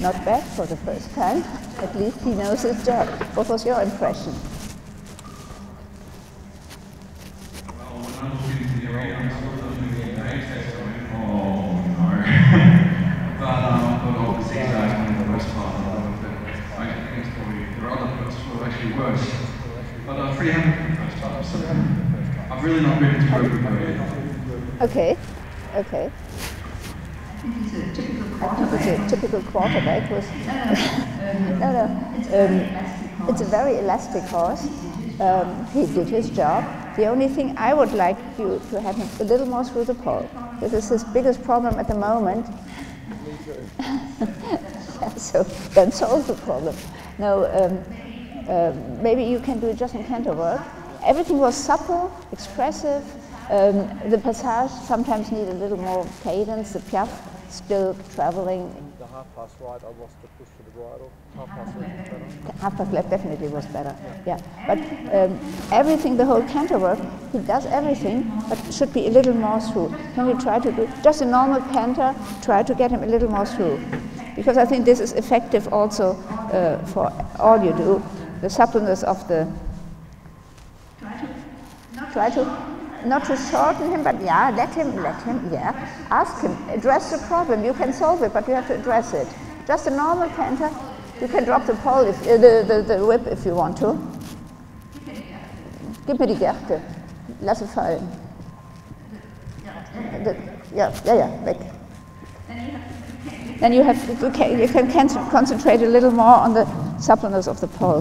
not bad for the first time. At least he knows his job. What was your impression? Well, when I was in the area, I saw them in the night, I went, no. but but obviously, I in the worst part of it. I think it's probably other parts were actually worse. But uh, 300 for the first time, so I've really not been to. Okay, okay. He's a typical It's a Quaterback with no, no. Um, it's a very elastic horse. Um, he did his job. The only thing I would like you to have a little more through the poll. This is his biggest problem at the moment. so then solve the problem. No, um, uh, maybe you can do it just in canter work. Everything was supple, expressive. Um, the passage sometimes need a little more cadence. The piaffe still traveling half pass right, I lost the push to the bridle. Half pass left is better. half pass left definitely was better. Yeah, but um, everything, the whole canter work, he does everything, but should be a little more through. Can we try to do just a normal canter? Try to get him a little more through, because I think this is effective also uh, for all you do. The suppleness of the. Try to not to shorten him, but yeah, let him, let him, yeah. Ask him, address the problem. You can solve it, but you have to address it. Just a normal canter. You can drop the pole, if, uh, the, the, the whip if you want to. Gib mir die Gerte. Lasse fallen. Yeah, yeah, ja, weg. Then you have, you can, you can concentrate a little more on the suppleness of the poll.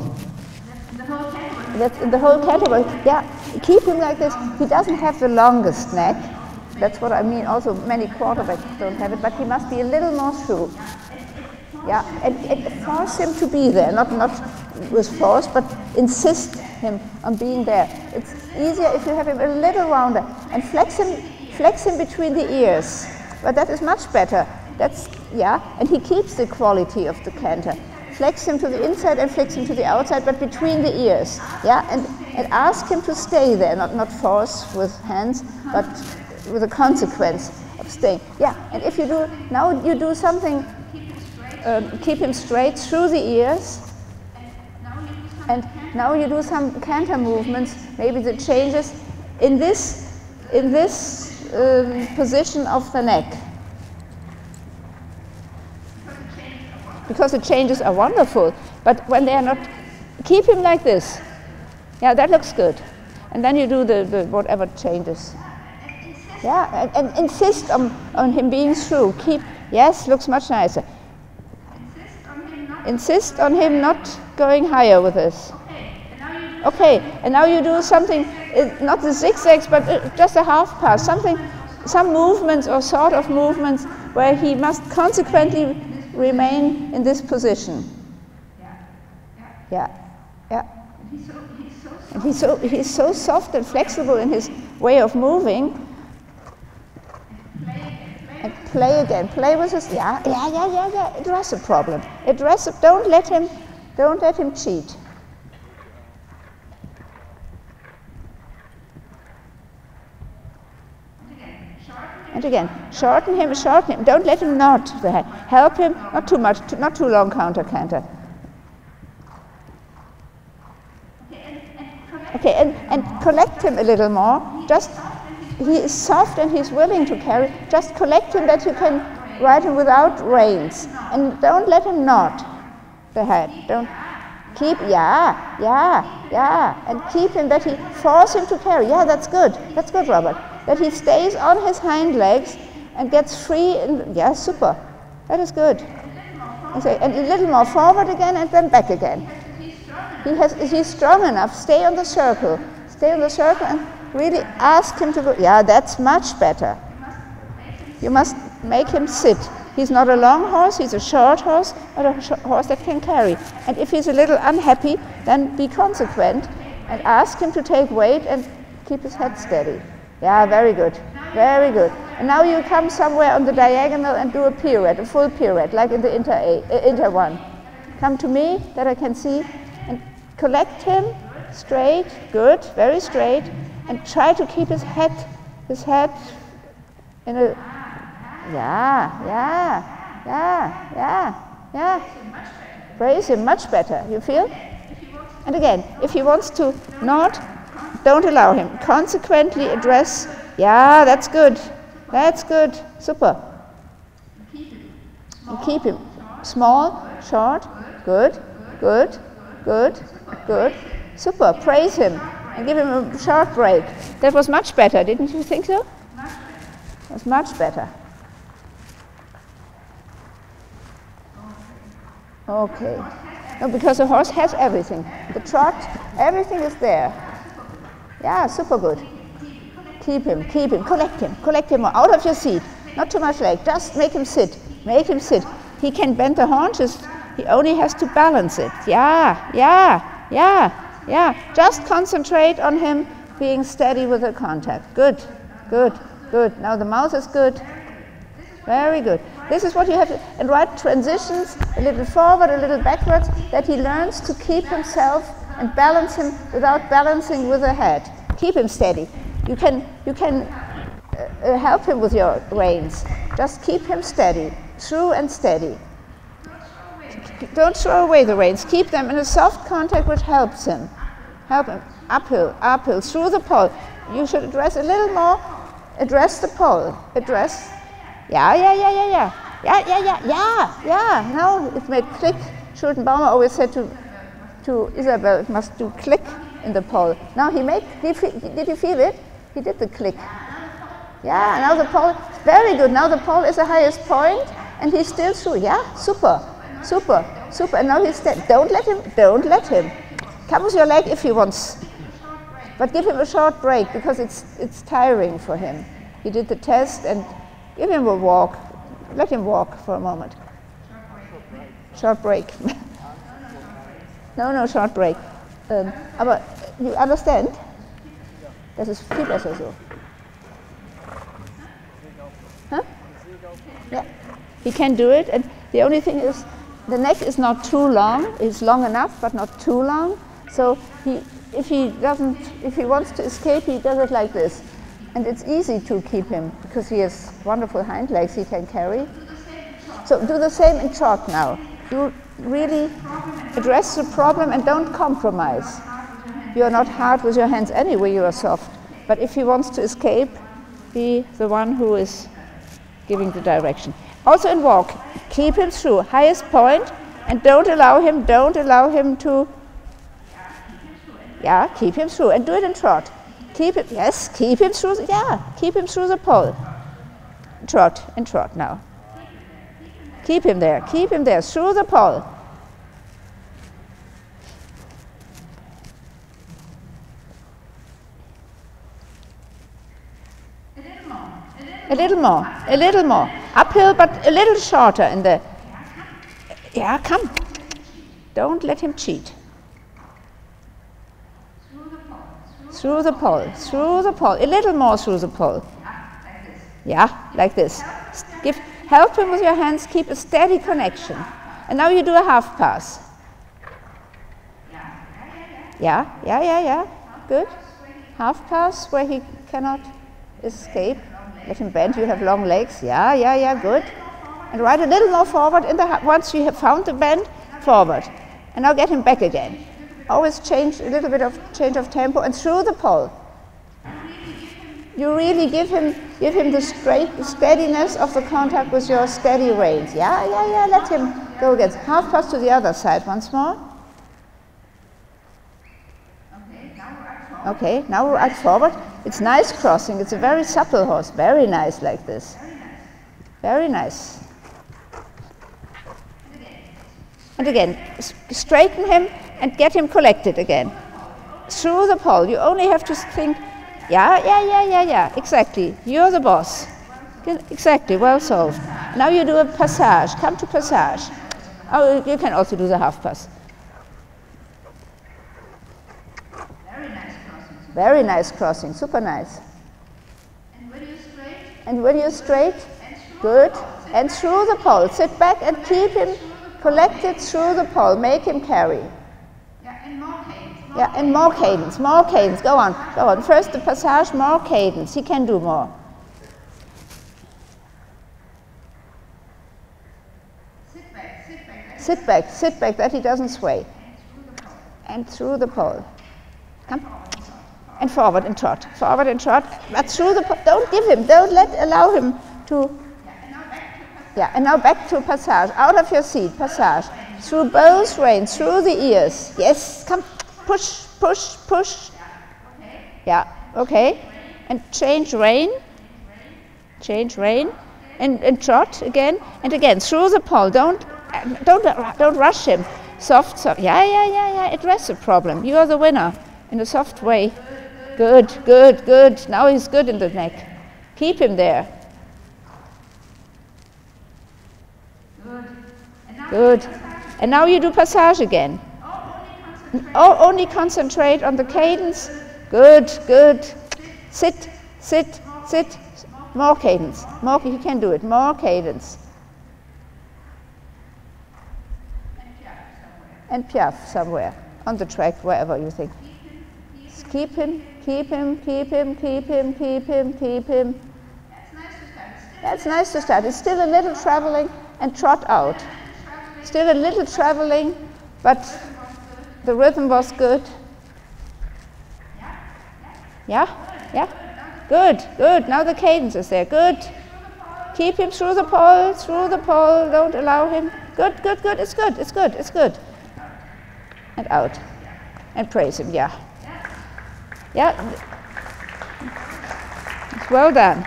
That's in the whole category. Yeah, keep him like this. He doesn't have the longest neck. That's what I mean. Also, many Quaterbacks don't have it, but he must be a little more through. Yeah, and, and force him to be there, not not with force, but insist him on being there. It's easier if you have him a little rounder and flex him, flex him between the ears. But that is much better. That's yeah, and he keeps the quality of the canter. Flex him to the inside and flex him to the outside, but between the ears. Yeah, and, and ask him to stay there, not not force with hands, but with a consequence of staying. Yeah, and if you do now, you do something um, keep him straight through the ears. And now you do some canter movements, maybe the changes in this, in this um, position of the neck. Because the changes are wonderful, but when they are not, keep him like this. Yeah, that looks good. And then you do the, the whatever changes. Yeah, and, and insist on, on him being through. Keep, yes, looks much nicer. Insist on him not going higher with this. Okay, and now you do something, uh, not the zigzags, but uh, just a half pass, something, some movements or sort of movements where he must consequently remain in this position. Yeah, yeah. He's so, he's so soft and flexible in his way of moving. And play again. Play with his yeah, yeah, yeah, yeah, yeah. Address the problem. Address it. Don't let him don't let him cheat. And again, shorten him, shorten him. Don't let him nod the head. Help him, not too much, not too long counter canter. Okay, and, and collect him a little more. Just, he is soft and he's willing to carry. Just collect him that you can ride him without reins. And don't let him nod the head. Don't keep, yeah, yeah, yeah. And keep him that he, force him to carry. Yeah, that's good. That's good, Robert. That he stays on his hind legs and gets free. Yeah, super. That is good. And, say, and a little more forward again and then back again. He has, is he's strong enough. Stay on the circle. Stay on the circle and really ask him to go. Yeah, that's much better. You must make him sit. He's not a long horse, he's a short horse, but a sh- horse that can carry. And if he's a little unhappy, then be consequent and ask him to take weight and keep his head steady. Yeah, very good. Very good. And now you come somewhere on the diagonal and do a pirouette, a full pirouette, like in the inter, A, uh, inter one. Come to me that I can see and collect him straight, good, very straight, and try to keep his head, his head in a, yeah, yeah, yeah, yeah, Yeah. Raise him much better. You feel? And again, if he wants to not, don't allow him. Consequently address, yeah, that's good. That's good. Super. And keep him small, short, good, good, good, good. Super. Praise him and give him a short break. That was much better, didn't you think so? It was much better. Okay. No, because the horse has everything. The trot, everything is there. Yeah, super good. Keep him, keep him, collect him, collect him out of your seat. Not too much leg, just make him sit. Make him sit. He can bend the haunches, he only has to balance it. Yeah, yeah, yeah, yeah. Just concentrate on him being steady with the contact. Good, good, good. Now the mouth is good. Very good. This is what you have to, and right transitions a little forward, a little backwards, that he learns to keep himself and balance him without balancing with the head. Keep him steady. You can, you can uh, uh, help him with your reins. Just keep him steady, true and steady. Don't throw away the reins. Keep them in a soft contact which helps him. Help uphill, uphill, through the poll. You should address a little more. Address the poll. Address yeah, yeah, yeah, yeah, yeah. Yeah, yeah, yeah, yeah, yeah. Now it made click. Schulten-Baumer always said to, to Isabell, it must do click in the poll. Now he made, did, did you feel it? He did the click. Yeah, now the poll, very good. Now the poll is the highest point and he's still through. Yeah, super, super, super. And now he's steady. Don't let him, don't let him. Come with your leg if he wants. But give him a short break because it's, it's tiring for him. He did the test and Give him a walk. Let him walk for a moment. Short break. no, no, short break. Um, aber you understand? Das ist viel besser so. Huh? Yeah. He can do it, and the only thing is the neck is not too long. It's long enough, but not too long. So he, if he doesn't, if he wants to escape, he does it like this. And it's easy to keep him because he has wonderful hind legs he can carry. So do the same in trot now. You really address the problem and don't compromise. You are not hard with your hands anyway, you are soft. But if he wants to escape, be the one who is giving the direction. Also in walk, keep him through, highest point, and don't allow him, don't allow him to, yeah, keep him through, and do it in trot. Keep him, yes, keep him through, yeah, keep him through the poll. Trot and trot now. Keep him there, keep him there, through the poll. A little more. A little more, a little more. Uphill, but a little shorter in the. Yeah, come. Don't let him cheat. Through the poll, through the poll, a little more through the poll. Yeah, like this. Give, help him with your hands, keep a steady connection. And now you do a half pass. Yeah, yeah, yeah, yeah. Good. Half pass where he cannot escape. Let him bend. You have long legs. Yeah, yeah, yeah. Good. And right a little more forward. In the once you have found the bend, forward. And now get him back again always change a little bit of change of tempo and through the poll. You really give him give him the straight steadiness of the contact with your steady reins. Yeah, yeah, yeah. Let him go again. Half pass to the other side once more. Okay, now right forward. It's nice crossing. It's a very supple horse. Very nice like this. Very nice. And again, straighten him and get him collected again. Through the poll. You only have to think, yeah, yeah, yeah, yeah, yeah, exactly. You're the boss. Exactly, well solved. Now you do a passage. Come to passage. Oh, you can also do the half pass. Very nice crossing. Very nice crossing, super nice. And when you're straight, And when you're straight, good. And through the poll. Sit back and keep him collected through the poll. Make him carry. yeah, and more cadence. More Yeah, and more cadence, more cadence. Go on, go on. First the passage, more cadence. He can do more. Sit back, sit back. Sit back, sit back, that he doesn't sway. And through the poll. Come. And forward and trot. Forward and trot. But through the poll. Don't give him, don't let allow him to. Yeah, and now back to passage. Out of your seat, passage. Through both reins, through the ears. Yes, come. Push, push, push. Yeah, okay. And change rein. Change rein. And, and trot again and again through the poll. Don't don't don't rush him. Soft, soft. Yeah, yeah, yeah, yeah. Address the problem. You are the winner in a soft way. Good, good, good. Now he's good in the neck. Keep him there. Good. And now you do passage again. Oh, only concentrate on the cadence. Good, good. Sit, sit, sit. More cadence. More, you can do it. More cadence. And piaffe somewhere on the track, wherever you think. Keep him, keep him, keep him, keep him, keep him, keep him. That's nice to start. It's still a little traveling and trot out. Still a little traveling, but the rhythm was good. Yeah? Yeah? Good, good. Now the cadence is there. Good. Keep him through the poll, through the poll. Don't allow him. Good, good, good. It's good, it's good, it's good. And out. And praise him, yeah. Yeah. It's well done.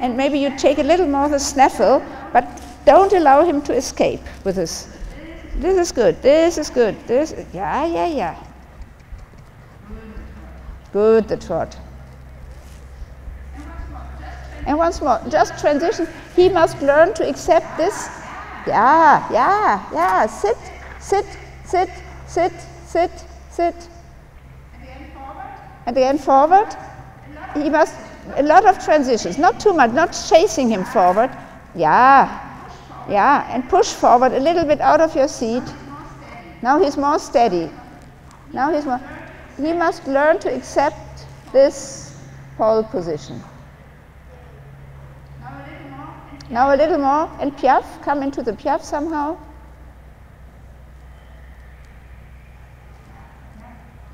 And maybe you take a little more of the snaffle, but don't allow him to escape with this. This is good, this is good, this, yeah, yeah, yeah. Good, the trot. And once more, just transition. He must learn to accept this. Yeah, yeah, yeah. Sit, sit, sit, sit, sit, sit. And again forward. He must, a lot of transitions, not too much, not chasing him forward. Yeah, yeah, and push forward a little bit out of your seat. Now he's more steady. Now he's more, he must learn to accept this poll position. Now a little more, Now a little more and piaffe, come into the piaffe somehow.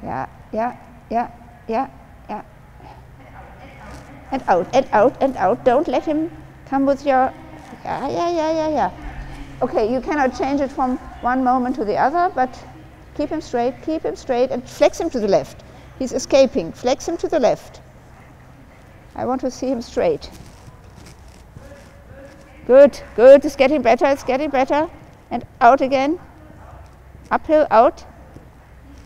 Yeah, yeah, yeah, yeah. And out, and out, and out. Don't let him come with your, yeah, yeah, yeah, yeah, yeah. Okay, you cannot change it from one moment to the other, but keep him straight, keep him straight, and flex him to the left. He's escaping. Flex him to the left. I want to see him straight. Good, good. It's getting better. It's getting better. And out again. Uphill, out.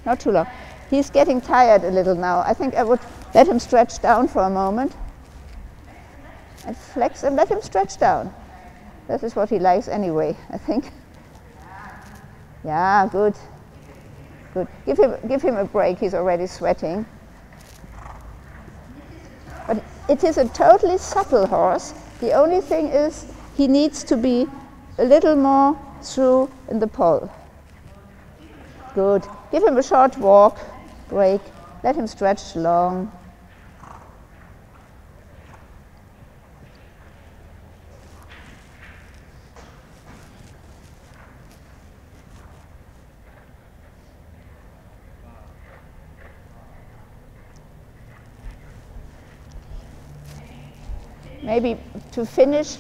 Not too long. He's getting tired a little now. I think I would let him stretch down for a moment. And flex and let him stretch down. That is what he likes anyway, I think. Yeah, good. Good. Give him, give him a break. He's already sweating. But it is a totally supple horse. The only thing is he needs to be a little more through in the poll. Good. Give him a short walk, break. Let him stretch long. Maybe to finish,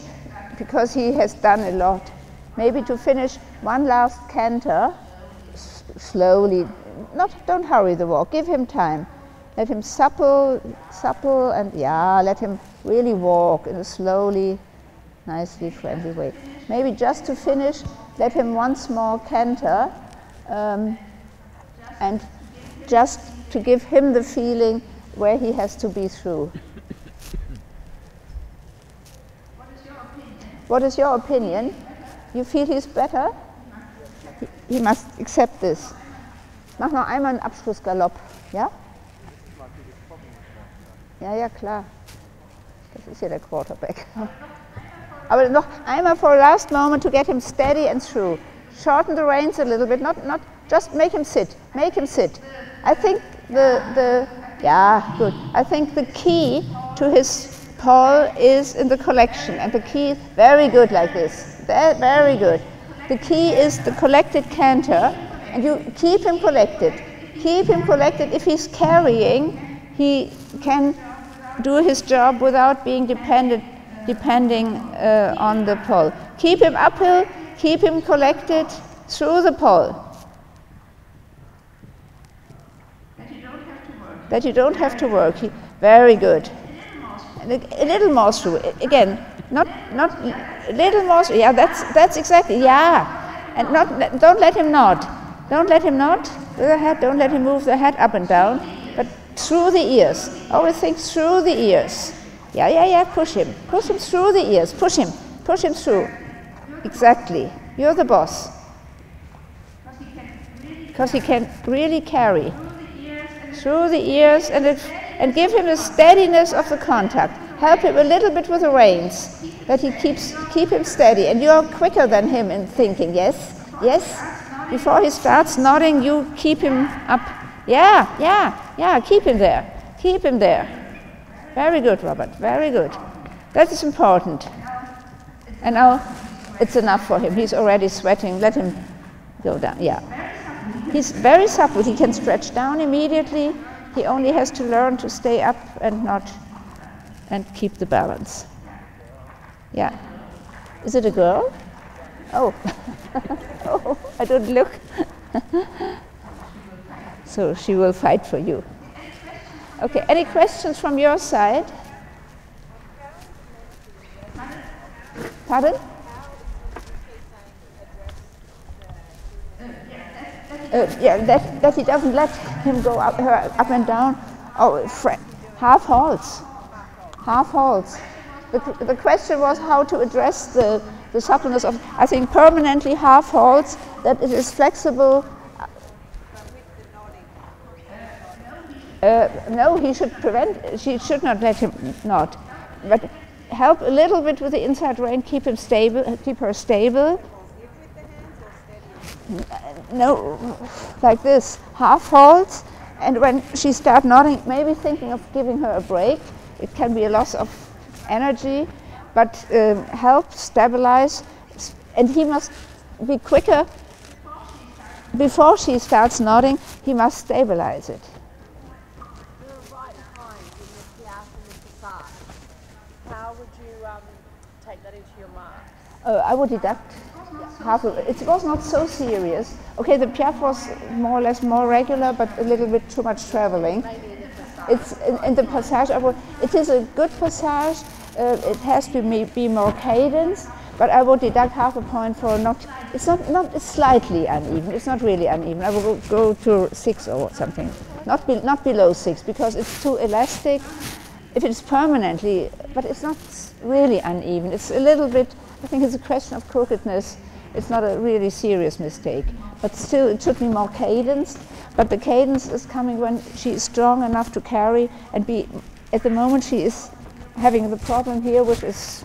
because he has done a lot, maybe to finish one last canter slowly. Not, don't hurry the walk. Give him time. Let him supple, supple, and yeah, let him really walk in a slowly, nicely friendly way. Maybe just to finish, let him once more canter, um, and just to give him the feeling where he has to be through. What is your opinion? You feel he's better? He, he must accept this. Mach noch einmal einen Abschlussgalopp, ja? Ja, ja, klar. Das ist ja der Quaterback. Aber noch einmal for last moment to get him steady and through. Shorten the reins a little bit, not, not just make him sit. Make him sit. I think the, the, yeah, good. I think the key to his poll is in the collection, and the key is very good like this. Very good. The key is the collected canter, and you keep him collected. Keep him collected. If he's carrying, he can do his job without being dependent, depending uh, on the poll. Keep him uphill, keep him collected through the poll. That you don't have to work. He, very good. A little more through. Again, not not a little more. Through. Yeah, that's that's exactly. Yeah, and not don't let him nod. Don't let him nod with the head. Don't let him move the head up and down, but through the ears. Always think through the ears. Yeah, yeah, yeah. Push him. Push him through the ears. Push him. Push him through. Exactly. You're the boss. Because he can really carry through the ears and, it, and give him the steadiness of the contact. Help him a little bit with the reins, that he keeps keep him steady. And you're quicker than him in thinking. Yes, yes. Before he starts nodding, you keep him up. Yeah, yeah, yeah. Keep him there. Keep him there. Very good, Robert. Very good. That is important. And now it's enough for him. He's already sweating. Let him go down. Yeah. He's very supple. He can stretch down immediately. He only has to learn to stay up and not and keep the balance. Yeah. Is it a girl? Oh. oh, I don't look. so she will fight for you. Okay, any questions from your side? Pardon? Uh, yeah, that, that he doesn't let him go up, up and down. Oh, half halts, half halts. The, the question was how to address the, the suppleness of, I think, permanently half halts, that it is flexible. Uh, no, he should prevent, she should not let him not. But help a little bit with the inside rein, keep him stable, keep her stable no, like this, half halts, and when she start nodding, maybe thinking of giving her a break. It can be a loss of energy, but um, help stabilize, and he must be quicker. Before she starts nodding, he must stabilize it. the right times in the Piaffe and the Passage, how would you um, take that into your marks? Uh, I would deduct half of it. It was not so serious. Okay, the Piaffe was more or less more regular, but a little bit too much traveling. It's in, in the passage. Would, it is a good passage. Uh, it has to be, be more cadence, but I would deduct half a point for not. It's not not slightly uneven. It's not really uneven. I will go, go to six or something. Not be, not below six because it's too elastic. If it's permanently, but it's not really uneven. It's a little bit. I think it's a question of crookedness. It's not a really serious mistake, but still it should be more cadenced. But the cadence is coming when she is strong enough to carry and be. At the moment, she is having the problem here, which is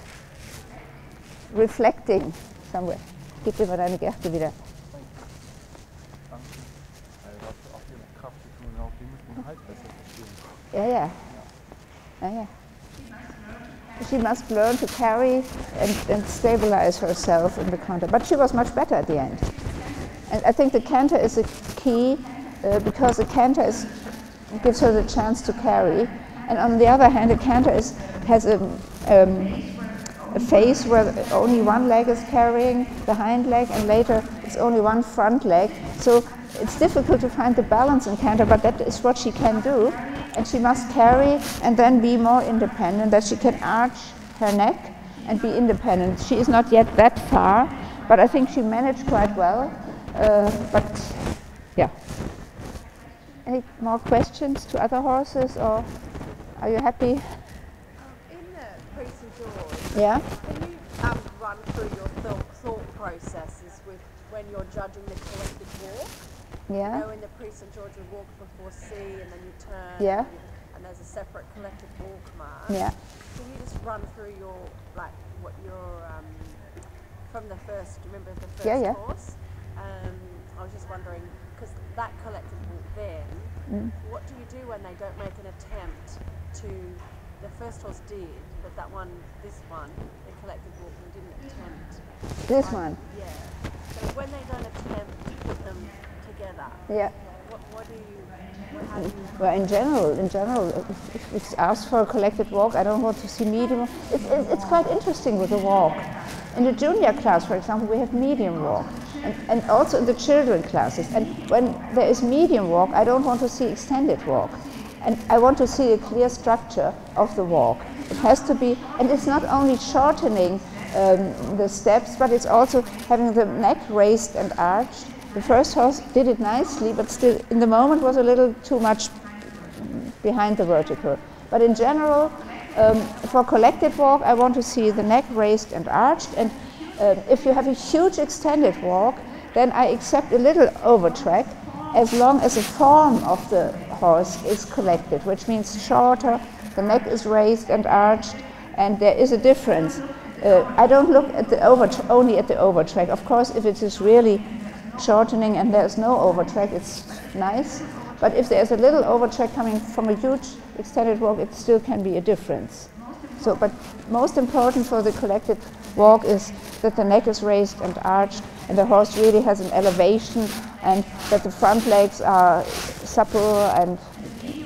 reflecting somewhere. Gib mir mal deine Gerte wieder. Also auf, auf ihre She must learn to carry and, and stabilize herself in the canter. But she was much better at the end. And I think the canter is a key uh, because the canter is, gives her the chance to carry. And on the other hand, the canter is, has a, um, a phase where only one leg is carrying the hind leg, and later it's only one front leg. So it's difficult to find the balance in canter, but that is what she can do. And she must carry and then be more independent, that she can arch her neck and be independent. She is not yet that far, but I think she managed quite well. Uh, but yeah. Any more questions to other horses, or are you happy? In the Prix St Georges, Yeah. can you um, run through your thought, processes with when you're judging the collected walk? You Yeah. know, in the Prix St Georges, you walk before C and then you turn. Yeah. And, you- and there's a separate collected walk mark. Yeah. Can you just run through your like what your um, from the first? Remember the first Yeah, yeah. course? Um, I was just wondering because that collected walk then. Mm. What do you do when they don't make an attempt to the first horse did, but that one, this one, the collected walking didn't attempt. This one. Yeah. So when they don't attempt to put them Yeah. Well, in general, in general, if- it's asked for a collected walk, I don't want to see medium. It's quite interesting with the walk. In the junior class, for example, we have medium walk, and, and also in the children classes. And when there is medium walk, I don't want to see extended walk, and I want to see a clear structure of the walk. It has to be, and it's not only shortening um, the steps, but it's also having the neck raised and arched. The first horse did it nicely, but still, in the moment, was a little too much behind the vertical. But in general, um, for collected walk, I want to see the neck raised and arched. And um, if you have a huge extended walk, then I accept a little overtrack as long as the form of the horse is collected, which means shorter, the neck is raised and arched, and there is a difference. Uh, I don't look at the over only at the overtrack. Of course, if it is really shortening and there's no overtrack, it's nice. But if there's a little overtrack coming from a huge extended walk, it still can be a difference. So, but most important for the collected walk is that the neck is raised and arched, and the horse really has an elevation, and that the front legs are supple and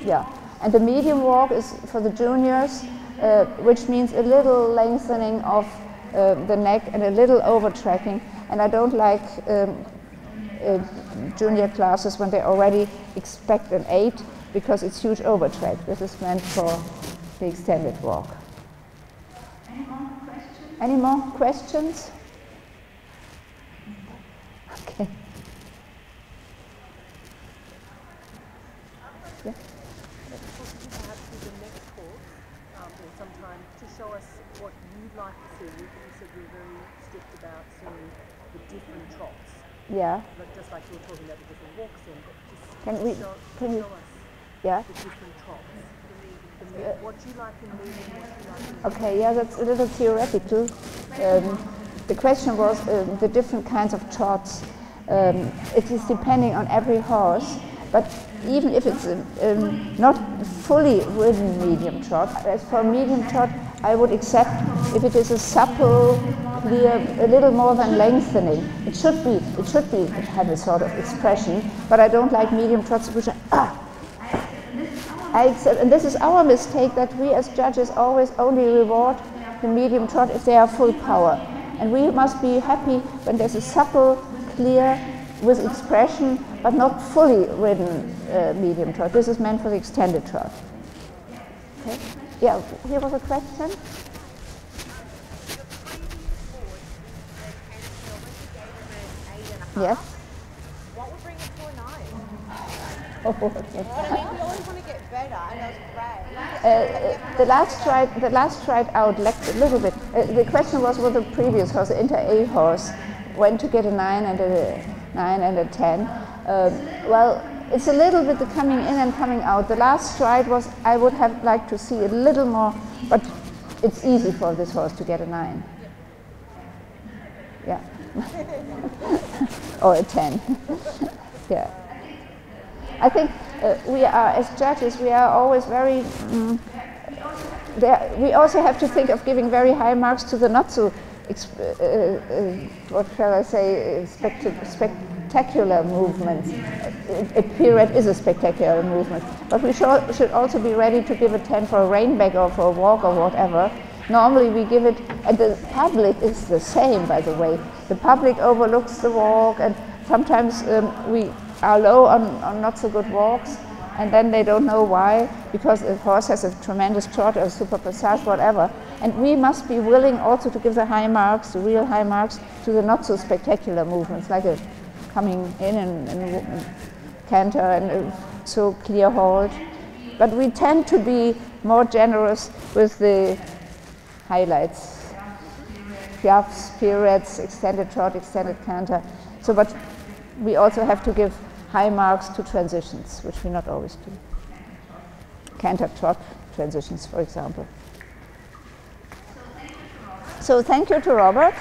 yeah. And the medium walk is for the juniors, uh, which means a little lengthening of uh, the neck and a little overtracking. And I don't like um, junior classes when they already expect an 8 because it's huge overtrack. This is meant for the extended walk. Any more questions? Any more questions? Okay. Yeah. perhaps do the next course um, or sometime to show us what you'd like to see? You you said you're very strict about seeing the different trots, Yeah. but just like you were talking about the different walks in, but just Can we- show, can show us Yeah. the different trots. The, mo- what you like in moving, like Okay, yeah, that's a little theoretical. Um, the question was um, the different kinds of trots. Um, it is depending on every horse, but even if it's um, um, not fully ridden medium trot, as for medium trot, I would accept if it is a supple, clear, a little more than lengthening. It should be, it should be have a sort of expression, but I don't like medium ah, I accept, and this is our mistake that we as judges always only reward the medium trot if they are full power. And we must be happy when there's a supple, clear, with expression, but not fully ridden uh, medium trot. This is meant for the extended trot. Okay? Yeah, here was a question. Yes. What would bring it to a nine? Oh, okay. But I mean, we always want to get better, and that's great. Uh, the last stride, the last stride out lacked a little bit. Uh, the question was with the previous horse, the Inter A horse, when to get a nine and a nine and a ten. Um, well, it's a little bit the coming in and coming out. The last stride was I would have liked to see a little more, but it's easy for this horse to get a nine. Yeah. or a ten. yeah. I think uh, we are, as judges, we are always very. mm there, we also have to think of giving very high marks to the not so, uh, uh, what shall I say, spectac- spectacular movements. A, a pirouette is a spectacular movement, but we should, should also be ready to give a 10 for a rein back or for a walk or whatever. Normally we give it, and the public is the same, by the way. The public overlooks the walk, and sometimes um, we are low on, on not so good walks, and then they don't know why, because the horse has a tremendous trot or super passage, whatever. And we must be willing also to give the high marks, the real high marks, to the not so spectacular movements, like a coming in and, and canter and a so clear halt. But we tend to be more generous with the highlights. Piaffes, pirouettes, extended trot, extended canter. So, but we also have to give high marks to transitions, which we not always do. Canter trot transitions, for example. So thank you to Robert.